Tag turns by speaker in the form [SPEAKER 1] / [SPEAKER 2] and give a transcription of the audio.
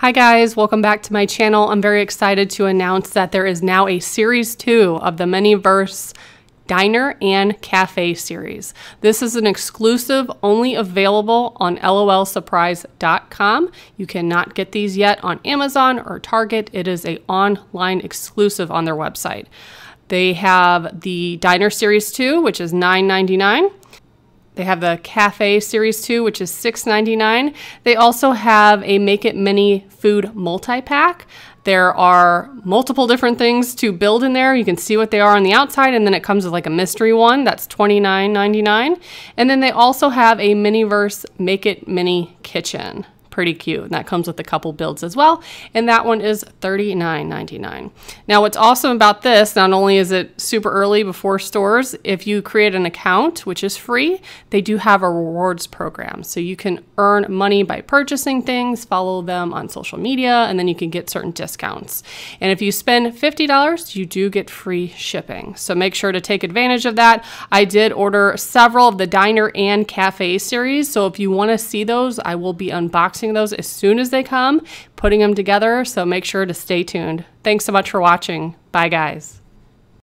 [SPEAKER 1] Hi guys, welcome back to my channel. I'm very excited to announce that there is now a series two of the Miniverse Diner and Cafe series. This is an exclusive only available on lolsurprise.com. You cannot get these yet on Amazon or Target. It is a online exclusive on their website. They have the Diner Series 2, which is $9.99. They have the Cafe Series 2, which is $6.99. They also have a Make It Mini food multi-pack. There are multiple different things to build in there. You can see what they are on the outside, and then it comes with like a mystery one that's $29.99. And then they also have a Miniverse Make It Mini kitchen pretty cute. And that comes with a couple builds as well. And that one is $39.99. Now, what's awesome about this, not only is it super early before stores, if you create an account, which is free, they do have a rewards program. So you can earn money by purchasing things, follow them on social media, and then you can get certain discounts. And if you spend $50, you do get free shipping. So make sure to take advantage of that. I did order several of the diner and cafe series. So if you want to see those, I will be unboxing unboxing those as soon as they come, putting them together. So make sure to stay tuned. Thanks so much for watching. Bye, guys.